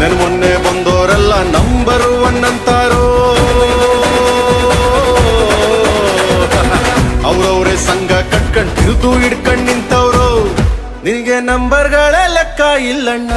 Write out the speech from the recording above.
ನನ್ ಮೊನ್ನೆ ಬಂದೋರೆಲ್ಲ number one ಅಂತಾರೋ. ಅವ್ರವ್ರೇ ಸಂಘ ಕಟ್ಕಂಡ್ ತಿರುತು ಹಿಡ್ಕೊಂಡ್ ನಿಂತವ್ರು. ನಿನಗೆ ನಂಬರ್ಗಳೇ ಲೆಕ್ಕ ಇಲ್ಲಣ್ಣ.